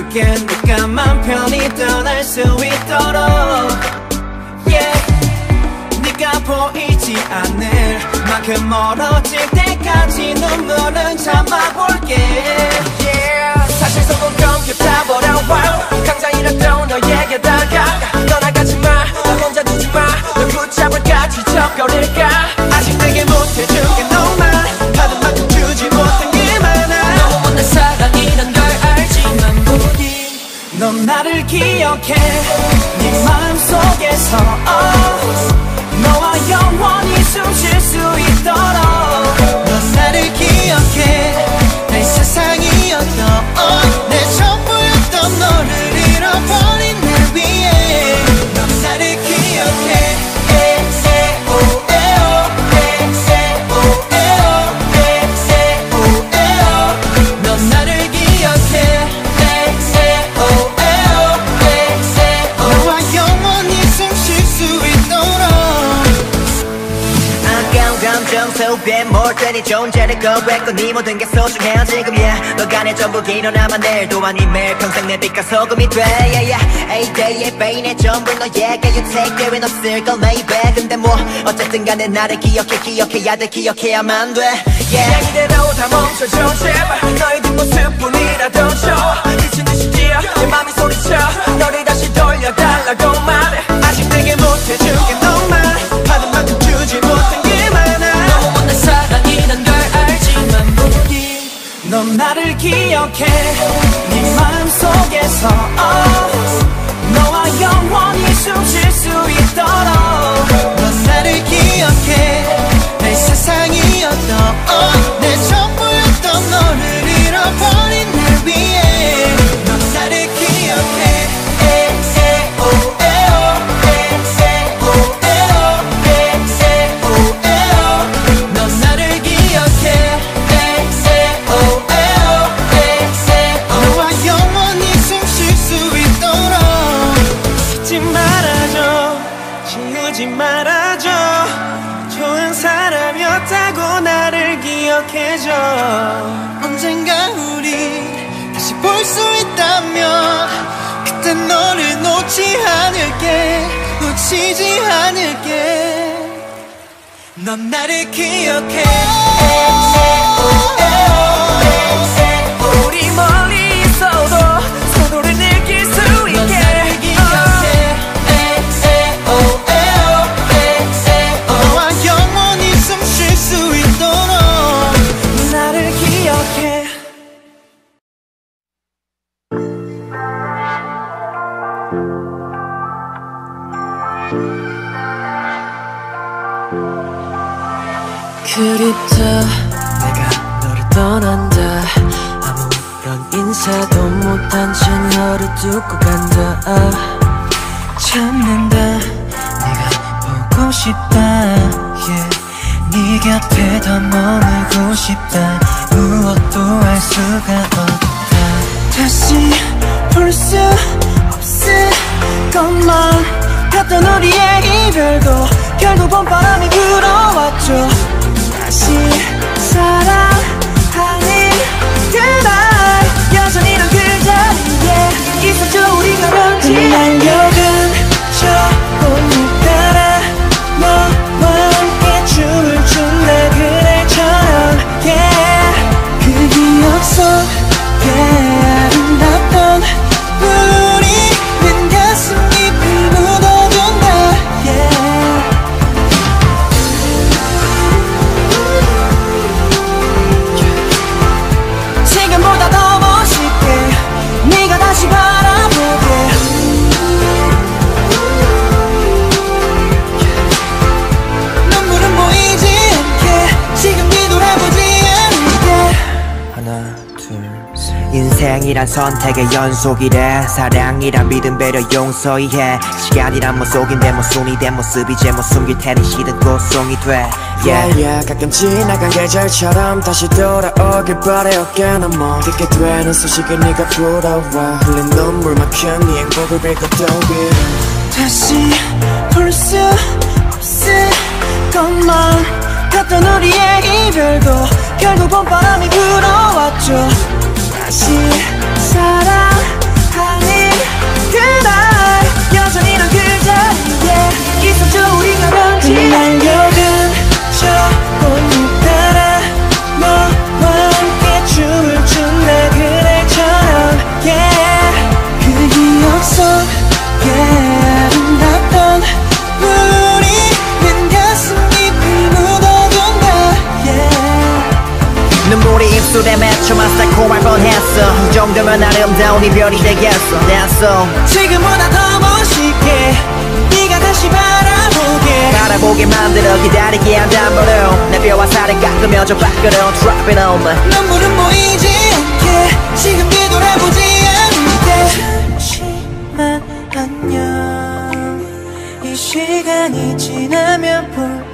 줄게 네가 맘 편히 떠날 수 있도록. 네가 보이지 않을 만큼 멀어질 때까지 눈물은 참아볼게 yeah. 사실 속은 검겨타버려 wow. 강자이라도 너에게 다가가 떠나가지 마 나를 속에 몰두해 존재를 거부했고 네 모든 게 소중해 지금이야 너가 내 전부기 일어나마 내일도 아니 매일 평생 내 빛과 소금이 돼 yeah, yeah. A-Day의 베인의 전부 너에게 You take there은 없을 걸 maybe 근데 뭐 어쨌든 간에 나를 기억해 기억해야 돼 기억해야만 돼 yeah. 이대로 다 멈춰줘 제발. 너의 뒷모습뿐이라도 줘. 미친 듯이 뛰어 내 맘이 소리쳐. 너를 다시 돌려달라고 말해 넌 나를 기억해 네 마음속에서 oh. 너와 영원히 숨 쉴 수 있도록 넌 나를 기억해 내 세상이었던 oh. 내 기억해줘. 언젠가 우리 다시 볼 수 있다면 그때 너를 놓지 않을게 놓치지 않을게. 넌 나를 기억해 그립다. 내가 너를 떠난다. 아무런 인사도 못한 채 너를 두고 간다. 참는다. 네가 보고 싶다. 네 곁에 더 머물고 싶다. 무엇도 할 수가 없다. 다시 볼 수 없을 것만 같던 우리의 이별도 결국 봄바람이 불어왔죠. 다시 사랑 하나 둘셋. 인생이란 선택의 연속이래. 사랑이란 믿음 배려 용서히 해. 시간이란 뭐 속인데 뭐 순이 된 모습 이제 뭐 숨길 테니 시든 고송이 돼. Yeah. yeah, yeah. 가끔 지나간 계절처럼 다시 돌아오길 바래. 어깨나 멈게 되는 소식을 네가 불어와. 흘린 눈물만큼 네 행복을 빌어 다시 볼수 없을 것만 같았던 우리의 이별도 결국 봄바람이 불어왔죠. 다시 사랑하는 그날 여전히 난 술에 맺혀만 달콤할 뻔했어. 한 정도면 아름다운 이별이 되겠어. That's all 지금보다 더 멋있게 네가 다시 바라보게. 바라보게 만들어 기다리게 한단 말로 내 뼈와 살을 깎으며 저 밖으로 Drop it on. me 눈물은 보이지 않게. 지금 뒤돌아보지 않는데 잠시만 안녕. 이 시간이 지나면 볼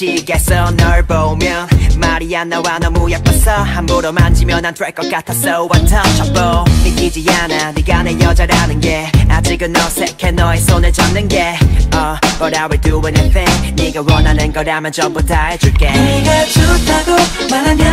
미치겠어 널 보면 말이 안 나와 너무 예뻐서 함부로 만지면 안 될 것 같아서 untouchable 믿기지 않아. 네가 내 여자라는 게 아직은 어색해. 너의 손을 잡는 게 uh, But I will do anything. 네가 원하는 거라면 전부 다 해줄게. 네가 좋다고 말한 향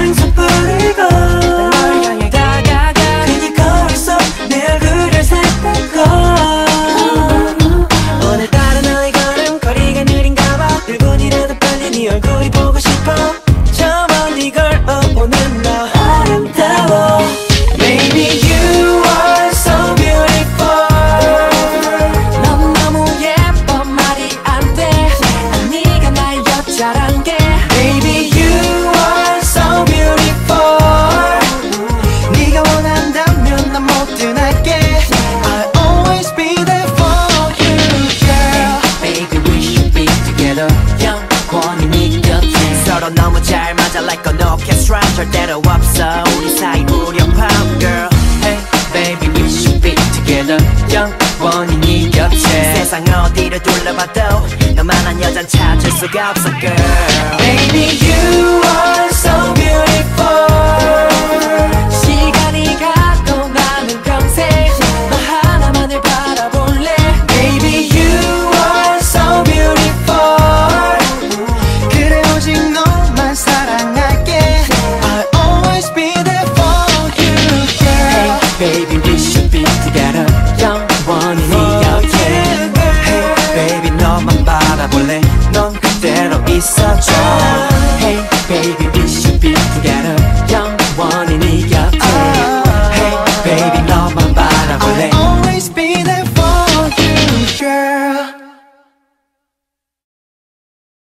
서로 너무 잘 맞아 like an orchestra 절대로 없어 우리 사이 무력함 girl Hey baby we should be together 영원히 네 곁에 세상 어디를 둘러봐도 너만한 여잔 찾을 수가 없어 girl Baby you are